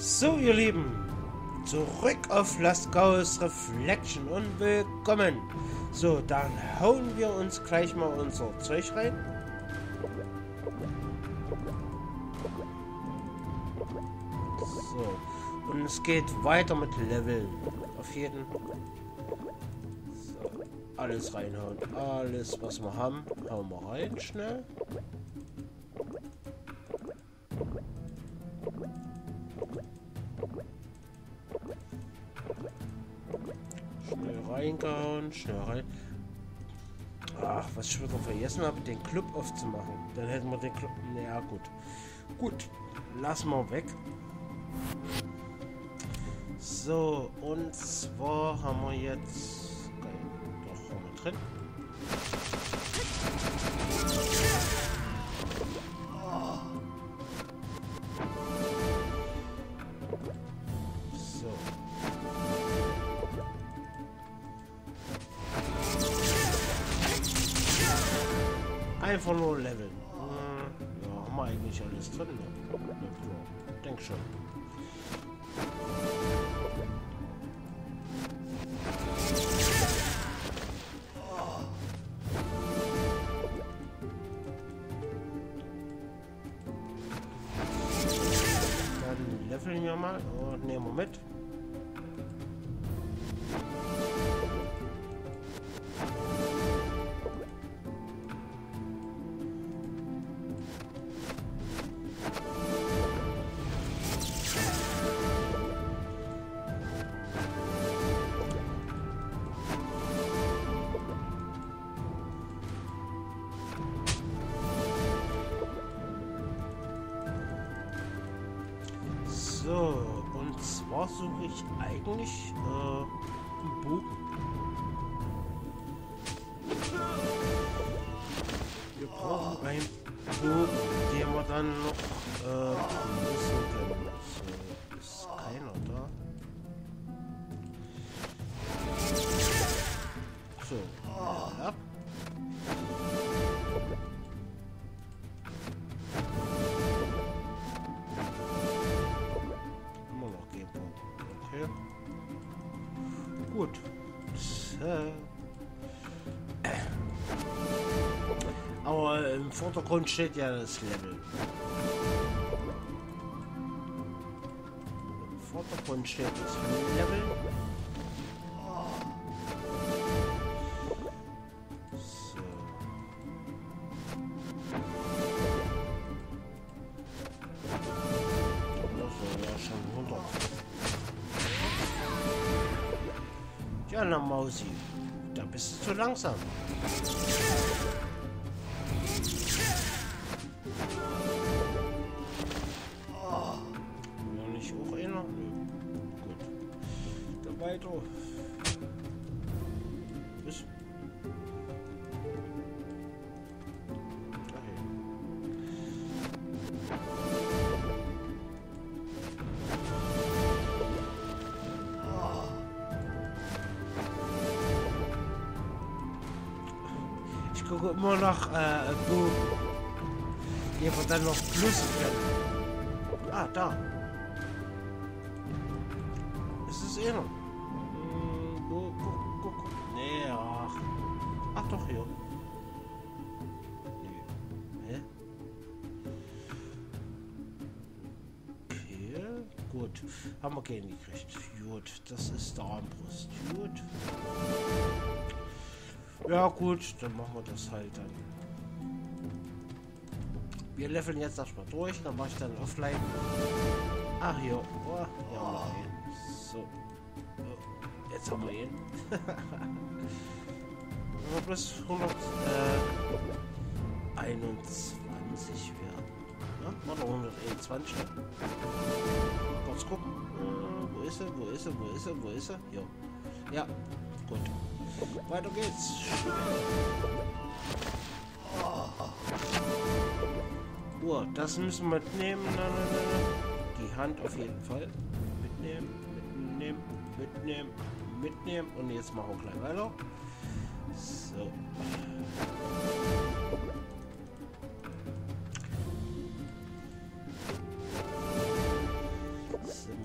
So, ihr Lieben, zurück auf Ghost Reflection und willkommen. So, dann hauen wir uns gleich mal unser Zeug rein. So, und es geht weiter mit Leveln. Auf jeden. So, alles reinhauen. Alles, was wir haben, hauen wir rein, schnell. Reingehauen, schnell rein. Ach, was ich wieder vergessen habe, den Club aufzumachen. Dann hätten wir den Club. Naja, gut. Gut, lassen wir weg. So, und zwar haben wir jetzt. Einfach nur leveln. Äh, Ja, haben wir eigentlich alles drin. Ne? Ja. Denk schon. Dann leveln wir mal und nehmen wir mit. Zwar suche ich eigentlich äh, einen Bogen. Wir brauchen einen Bogen, den wir dann noch äh, müssen können. So, ist keiner da. So, ja. Vordergrund steht ja das Level. Im Vordergrund steht das Level. So. Das soll ja schon runter. Ja, na Mausi, da bist du zu langsam. Weiter. Bis. Okay. Ich gucke immer noch, äh, wo hier wird dann noch Plus. Ah, da. Ist es einer? Doch, hier. Nee. Hä? Okay, gut. Haben wir keinen gekriegt. Gut, das ist der Armbrust. Gut. Ja gut, dann machen wir das halt dann. Wir leveln jetzt erstmal durch, dann mache ich dann offline. Ach hier, oh, ja, okay. So. Oh, Jetzt haben wir ihn. Plus 100, äh, 21 werden. Ja, oder 121. Kurz gucken. Äh, wo ist er? Wo ist er? Wo ist er? Wo ist er? Jo. Ja, gut. Weiter geht's. Oh, das müssen wir mitnehmen. Na, na, na. Die Hand auf jeden Fall. Mitnehmen, mitnehmen, mitnehmen, mitnehmen. Und jetzt machen wir gleich weiter. So.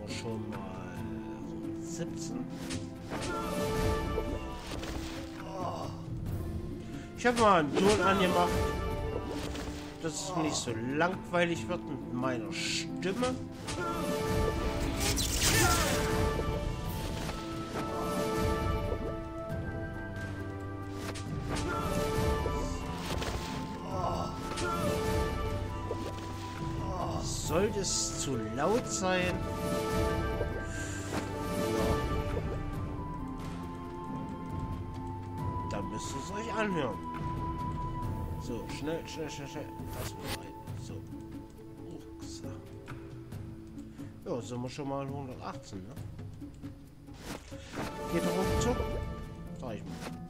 So. 17. Ich habe mal einen Ton angemacht, dass es nicht so langweilig wird mit meiner Stimme. Es zu laut sein? Dann müsst ihr es euch anhören. So, schnell, schnell, schnell, schnell. Das rein. So. Ja, sind wir schon mal 118, ne? Geht doch ruckzuck. Sag ich mal.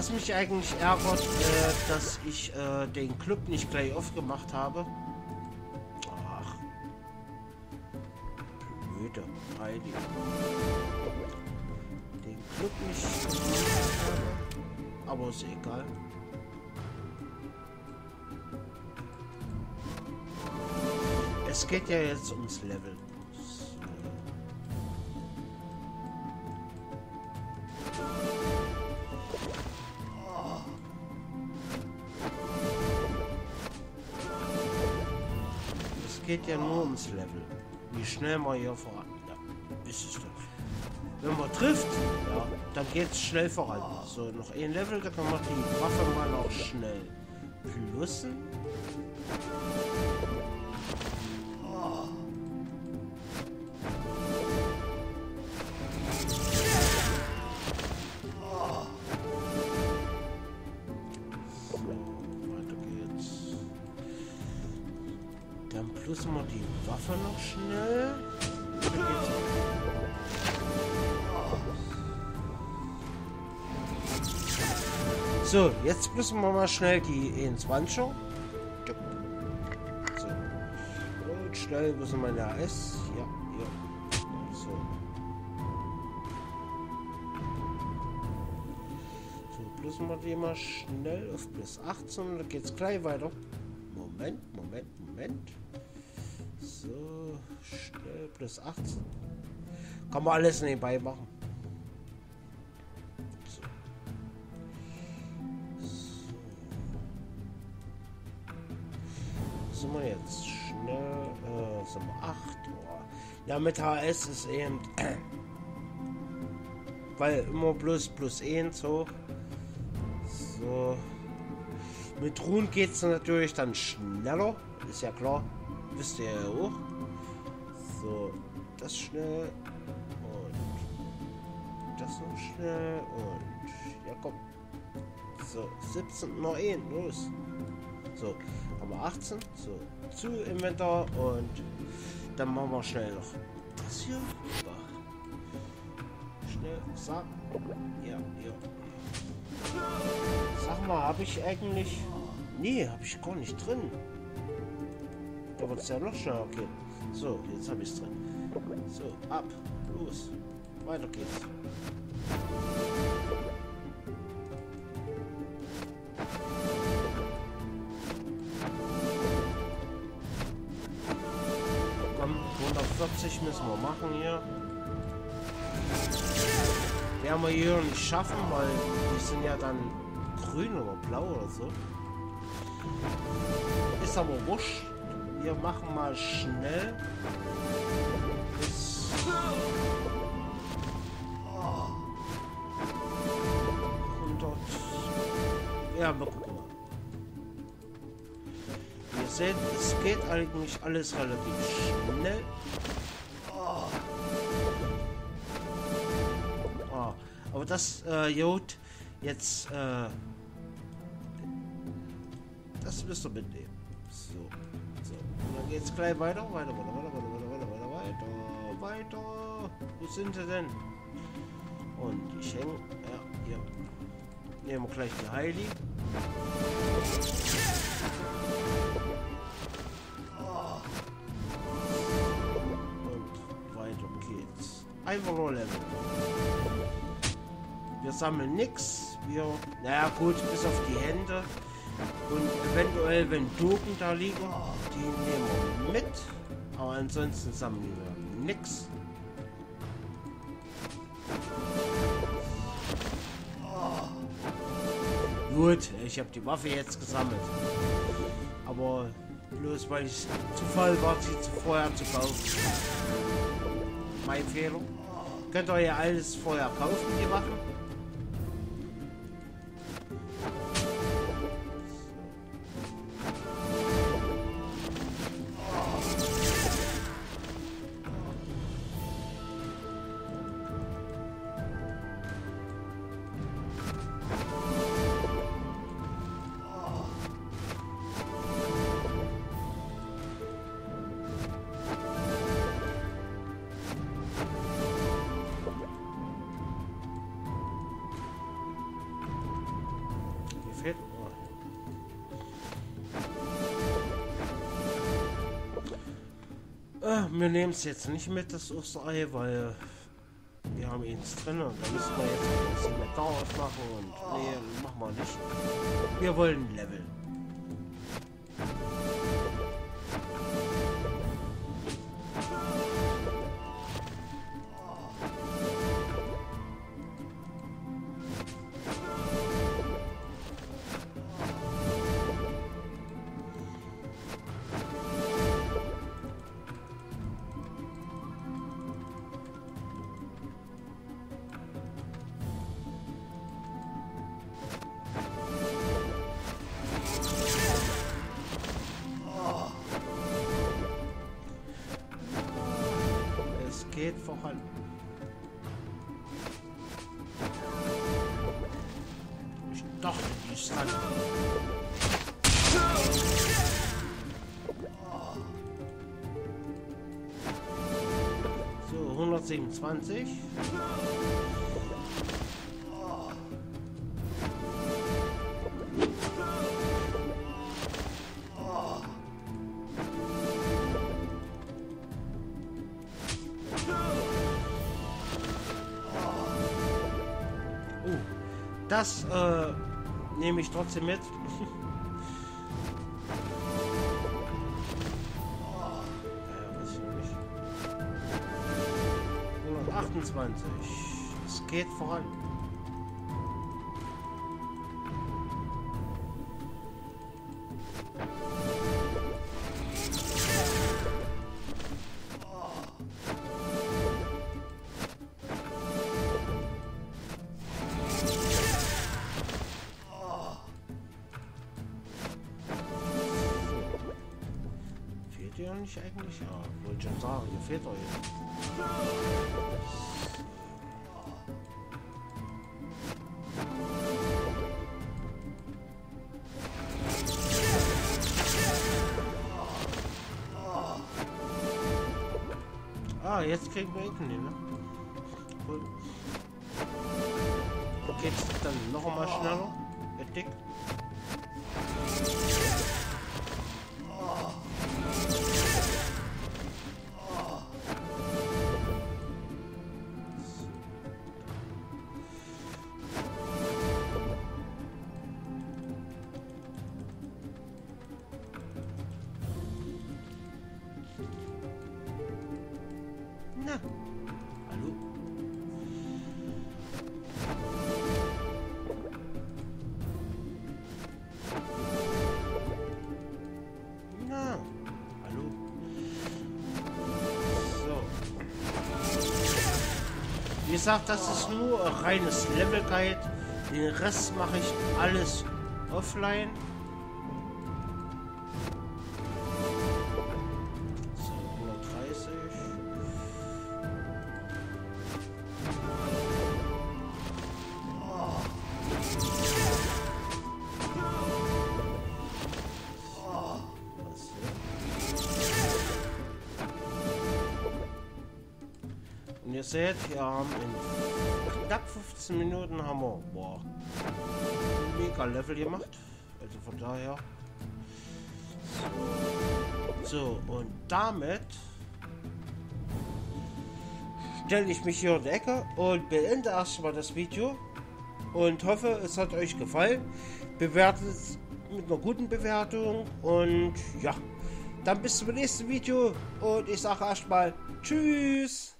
Was mich eigentlich ärgert, äh, dass ich äh, den Club nicht gleich aufgemacht habe. Ach. Blöde Heidi. Den Club nicht. Aber ist egal. Es geht ja jetzt ums Level. Geht ja nur ums Level. Wie schnell man hier voran. Ja, ist es doch. Wenn man trifft, ja, dann geht es schnell voran. So, noch ein Level, da kann man die Waffe mal noch schnell plussen. Schnell. So, jetzt müssen wir mal schnell die E20. So. Und schnell, wo sind meine AS? Ja, ja. So. So, plus wir die mal schnell auf plus 18. Da geht's gleich weiter. Moment, Moment, Moment. So, schnell plus 18. Kann man alles nebenbei machen. So. so. Sind wir jetzt schnell, äh, sind wir 8. Oh. Ja, mit HS ist eben, weil immer plus plus 1 hoch. So. Mit Ruhen geht es natürlich dann schneller, ist ja klar wisst ihr ja auch. So, das schnell und das noch schnell und ja komm. So, 17 noch 1, los. So, haben wir 18. So, zu Inventar und dann machen wir schnell noch das hier. Schnell, sag. Ja, ja. Sag mal, habe ich eigentlich. Nee, habe ich gar nicht drin. Da wird es ja noch schneller gehen. So, jetzt habe ich es drin. So, ab. Los. Weiter geht's. Komm, 140 müssen wir machen hier. Werden wir hier nicht schaffen, weil die sind ja dann grün oder blau oder so. Ist aber wurscht. Wir machen mal schnell. Bis Ja, wir gucken mal. Ihr seht, es geht eigentlich alles relativ schnell. Oh. Oh. Aber das, äh, Jod, jetzt, äh, das müsst ihr mitnehmen. Geht's gleich weiter, weiter, weiter, weiter, weiter, weiter, weiter, weiter, weiter. Wo sind sie denn? Und ich hänge, ja, hier. Nehmen wir gleich die Heili. Und weiter geht's. Einfach nur Level. Wir sammeln nichts. Wir, naja gut, bis auf die Hände. Und eventuell, wenn Dogen da liegen, die nehmen wir mit. Aber ansonsten sammeln wir nix. Gut, ich habe die Waffe jetzt gesammelt. Aber bloß weil ich zu voll war, sie vorher zu kaufen. Mein Fehler. Könnt ihr ja alles vorher kaufen, die Waffen. Wir nehmen es jetzt nicht mit, das Osterei, weil wir haben eins drin und da müssen wir jetzt ein bisschen Dauer aufmachen und nee, machen wir nicht. Wir wollen Level. Geht voran. Ich dachte, die ist dran. So, 127. Das äh, nehme ich trotzdem mit. ja, 128. Es geht voran. Ihr nicht eigentlich? Ja, wollte schon sagen, ihr fehlt euch. Ah, jetzt kriegen wir Eken, ne? Cool. Geht's dann noch einmal schneller? Dick. Gesagt, das ist nur reines Level Guide. Den Rest mache ich alles offline. Wir haben in knapp 15 Minuten haben wir boah, mega Level gemacht. Also von daher. So, und damit stelle ich mich hier in die Ecke und beende erstmal das Video und hoffe, es hat euch gefallen. Bewertet mit einer guten Bewertung. Und ja, dann bis zum nächsten Video. Und ich sage erstmal Tschüss.